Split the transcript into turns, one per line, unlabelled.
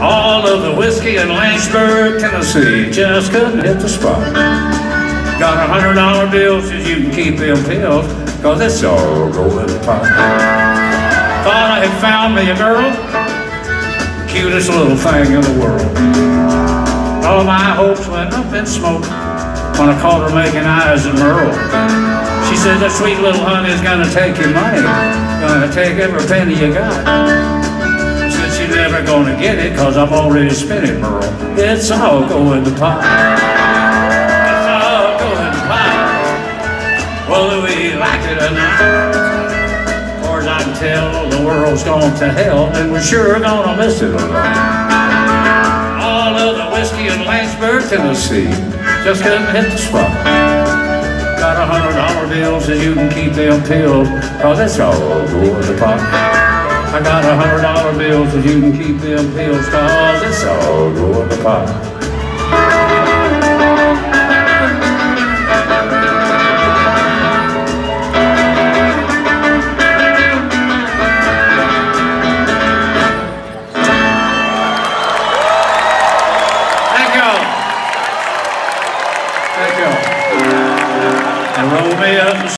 All of the whiskey in Lynchburg, Tennessee, just couldn't hit the spot. Got a hundred dollar bills so you can keep them pills, cause it's all going to pot. Thought I had found me a girl, cutest little thing in the world. All my hopes went up in smoke when I caught her making eyes at Merle. She said, that sweet little honey's gonna take your money, gonna take every penny you got. Gonna get it, cause I've already spent it, Merle. It's all going to pot. It's all going to pot. Whether we like it or not. Far as I can tell, the world's gone to hell, and we're sure gonna miss it a lot. All of the whiskey in Lynchburg, Tennessee, just couldn't hit the spot. Got a hundred dollar bills and you can keep them pills, cause it's all going to pot. I got a hundred dollar bills and you can keep them pills, cause it's all going to pot. Thank. And roll me up